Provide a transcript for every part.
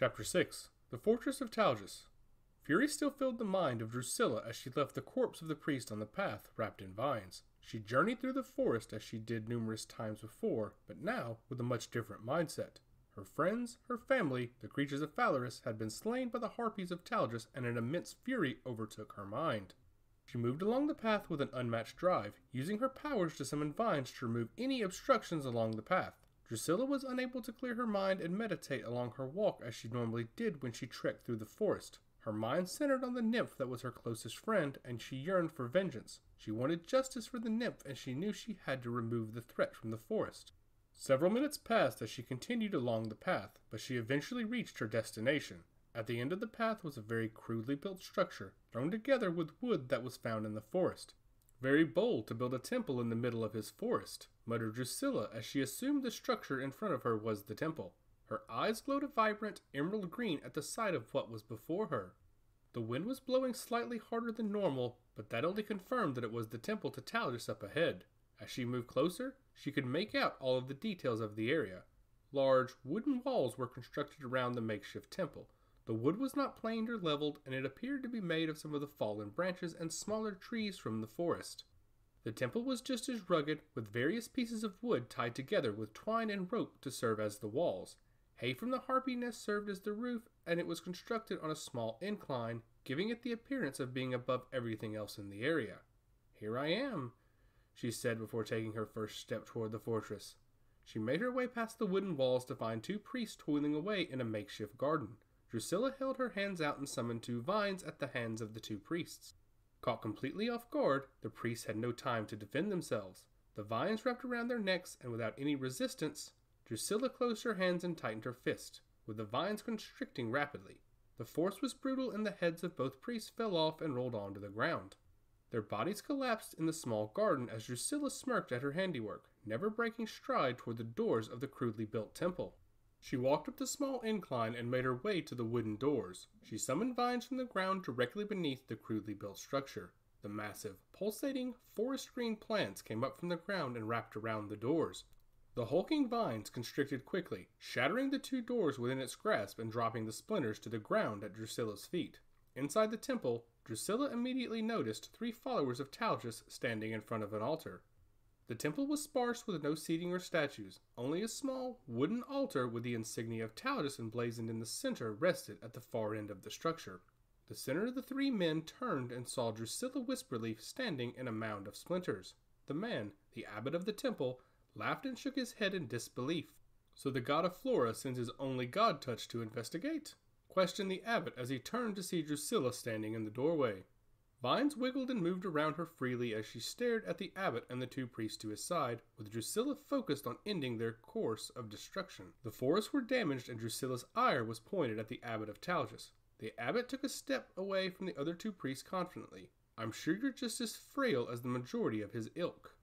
Chapter 6 The Fortress of Talgus. Fury still filled the mind of Drusilla as she left the corpse of the priest on the path, wrapped in vines. She journeyed through the forest as she did numerous times before, but now with a much different mindset. Her friends, her family, the creatures of Phalaris had been slain by the harpies of Talgus, and an immense fury overtook her mind. She moved along the path with an unmatched drive, using her powers to summon vines to remove any obstructions along the path. Drusilla was unable to clear her mind and meditate along her walk as she normally did when she trekked through the forest. Her mind centered on the nymph that was her closest friend, and she yearned for vengeance. She wanted justice for the nymph, and she knew she had to remove the threat from the forest. Several minutes passed as she continued along the path, but she eventually reached her destination. At the end of the path was a very crudely built structure, thrown together with wood that was found in the forest. Very bold to build a temple in the middle of his forest, muttered Drusilla as she assumed the structure in front of her was the temple. Her eyes glowed a vibrant emerald green at the sight of what was before her. The wind was blowing slightly harder than normal, but that only confirmed that it was the temple to Talgus up ahead. As she moved closer, she could make out all of the details of the area. Large wooden walls were constructed around the makeshift temple, the wood was not planed or leveled, and it appeared to be made of some of the fallen branches and smaller trees from the forest. The temple was just as rugged, with various pieces of wood tied together with twine and rope to serve as the walls. Hay from the harpy nest served as the roof, and it was constructed on a small incline, giving it the appearance of being above everything else in the area. Here I am, she said before taking her first step toward the fortress. She made her way past the wooden walls to find two priests toiling away in a makeshift garden. Drusilla held her hands out and summoned two vines at the hands of the two priests. Caught completely off guard, the priests had no time to defend themselves. The vines wrapped around their necks, and without any resistance, Drusilla closed her hands and tightened her fist, with the vines constricting rapidly. The force was brutal, and the heads of both priests fell off and rolled onto the ground. Their bodies collapsed in the small garden as Drusilla smirked at her handiwork, never breaking stride toward the doors of the crudely built temple. She walked up the small incline and made her way to the wooden doors. She summoned vines from the ground directly beneath the crudely built structure. The massive, pulsating, forest green plants came up from the ground and wrapped around the doors. The hulking vines constricted quickly, shattering the two doors within its grasp and dropping the splinters to the ground at Drusilla's feet. Inside the temple, Drusilla immediately noticed three followers of Talgus standing in front of an altar. The temple was sparse with no seating or statues. Only a small wooden altar with the insignia of Talgus emblazoned in the center rested at the far end of the structure. The center of the three men turned and saw Drusilla Whisperleaf standing in a mound of splinters. The man, the abbot of the temple, laughed and shook his head in disbelief. So the god of Flora sends his only god touch to investigate? questioned the abbot as he turned to see Drusilla standing in the doorway. Vines wiggled and moved around her freely as she stared at the abbot and the two priests to his side, with Drusilla focused on ending their course of destruction. The forests were damaged, and Drusilla's ire was pointed at the abbot of Talgus. The abbot took a step away from the other two priests confidently. I'm sure you're just as frail as the majority of his ilk.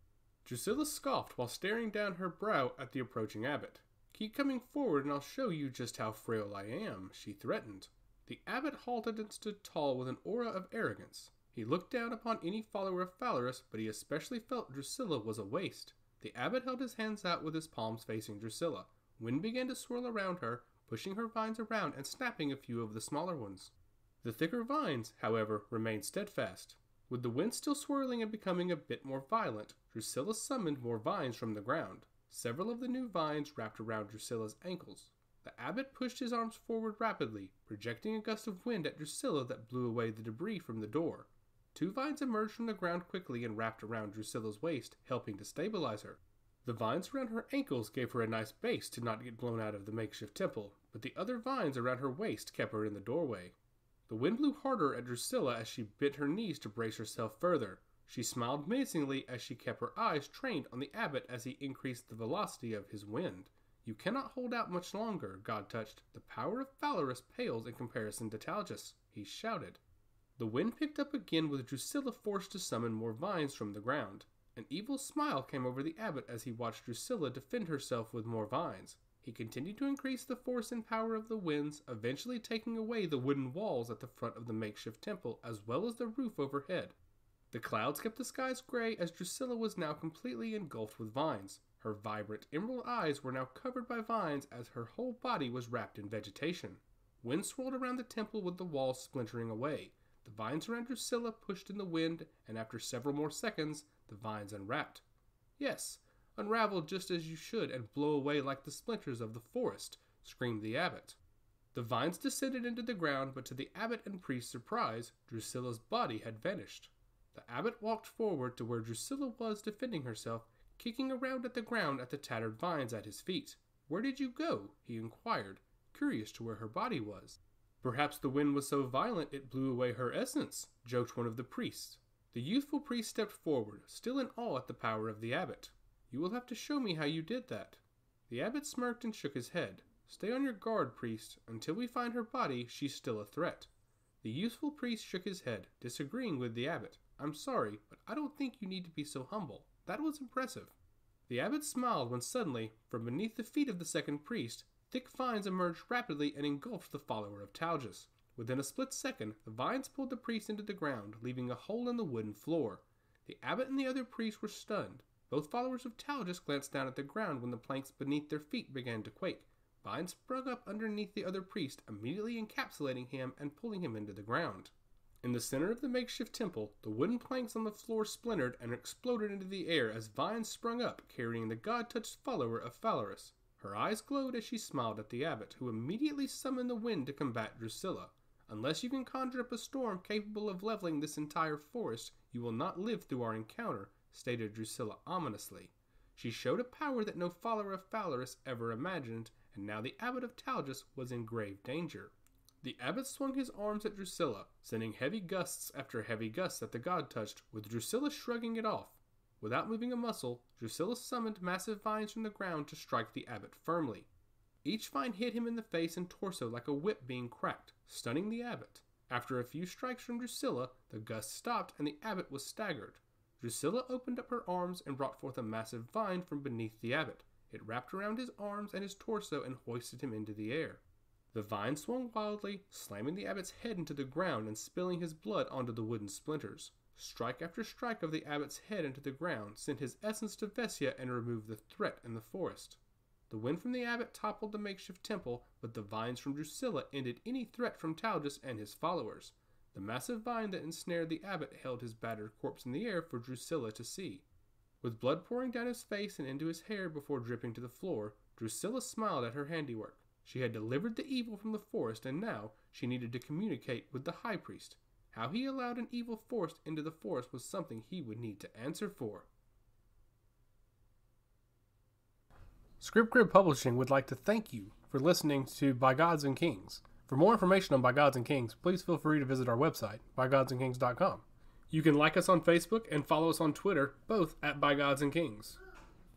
Drusilla scoffed while staring down her brow at the approaching abbot. Keep coming forward and I'll show you just how frail I am, she threatened. The abbot halted and stood tall with an aura of arrogance. He looked down upon any follower of Phalaris, but he especially felt Drusilla was a waste. The abbot held his hands out with his palms facing Drusilla. Wind began to swirl around her, pushing her vines around and snapping a few of the smaller ones. The thicker vines, however, remained steadfast. With the wind still swirling and becoming a bit more violent, Drusilla summoned more vines from the ground. Several of the new vines wrapped around Drusilla's ankles. The abbot pushed his arms forward rapidly, projecting a gust of wind at Drusilla that blew away the debris from the door. Two vines emerged from the ground quickly and wrapped around Drusilla's waist, helping to stabilize her. The vines around her ankles gave her a nice base to not get blown out of the makeshift temple, but the other vines around her waist kept her in the doorway. The wind blew harder at Drusilla as she bent her knees to brace herself further. She smiled menacingly as she kept her eyes trained on the abbot as he increased the velocity of his wind. You cannot hold out much longer, God touched. The power of Phalaris pales in comparison to Talgus, he shouted. The wind picked up again with Drusilla forced to summon more vines from the ground. An evil smile came over the abbot as he watched Drusilla defend herself with more vines. He continued to increase the force and power of the winds, eventually taking away the wooden walls at the front of the makeshift temple as well as the roof overhead. The clouds kept the skies gray as Drusilla was now completely engulfed with vines. Her vibrant emerald eyes were now covered by vines as her whole body was wrapped in vegetation. Wind swirled around the temple with the walls splintering away. The vines around Drusilla pushed in the wind, and after several more seconds, the vines unwrapped. Yes, unravel just as you should and blow away like the splinters of the forest, screamed the abbot. The vines descended into the ground, but to the abbot and priest's surprise, Drusilla's body had vanished. The abbot walked forward to where Drusilla was defending herself, kicking around at the ground at the tattered vines at his feet. Where did you go? he inquired, curious to where her body was. Perhaps the wind was so violent it blew away her essence, joked one of the priests. The youthful priest stepped forward, still in awe at the power of the abbot. You will have to show me how you did that. The abbot smirked and shook his head. Stay on your guard, priest. Until we find her body, she's still a threat. The youthful priest shook his head, disagreeing with the abbot. I'm sorry, but I don't think you need to be so humble. That was impressive. The abbot smiled when suddenly, from beneath the feet of the second priest, thick vines emerged rapidly and engulfed the follower of Talgus. Within a split second, the vines pulled the priest into the ground, leaving a hole in the wooden floor. The abbot and the other priests were stunned. Both followers of Talgus glanced down at the ground when the planks beneath their feet began to quake. Vines sprung up underneath the other priest, immediately encapsulating him and pulling him into the ground. In the center of the makeshift temple, the wooden planks on the floor splintered and exploded into the air as vines sprung up, carrying the god touched follower of Phalaris. Her eyes glowed as she smiled at the abbot, who immediately summoned the wind to combat Drusilla. Unless you can conjure up a storm capable of leveling this entire forest, you will not live through our encounter, stated Drusilla ominously. She showed a power that no follower of Phalaris ever imagined, and now the abbot of Talgus was in grave danger. The abbot swung his arms at Drusilla, sending heavy gusts after heavy gusts that the god touched, with Drusilla shrugging it off. Without moving a muscle, Drusilla summoned massive vines from the ground to strike the abbot firmly. Each vine hit him in the face and torso like a whip being cracked, stunning the abbot. After a few strikes from Drusilla, the gusts stopped and the abbot was staggered. Drusilla opened up her arms and brought forth a massive vine from beneath the abbot. It wrapped around his arms and his torso and hoisted him into the air. The vine swung wildly, slamming the abbot's head into the ground and spilling his blood onto the wooden splinters. Strike after strike of the abbot's head into the ground sent his essence to Vesia and removed the threat in the forest. The wind from the abbot toppled the makeshift temple, but the vines from Drusilla ended any threat from Talgus and his followers. The massive vine that ensnared the abbot held his battered corpse in the air for Drusilla to see. With blood pouring down his face and into his hair before dripping to the floor, Drusilla smiled at her handiwork. She had delivered the evil from the forest, and now she needed to communicate with the high priest. How he allowed an evil force into the forest was something he would need to answer for. Scribbcrib Publishing would like to thank you for listening to By Gods and Kings. For more information on By Gods and Kings, please feel free to visit our website, bygodsandkings.com. You can like us on Facebook and follow us on Twitter, both at By Gods and Kings.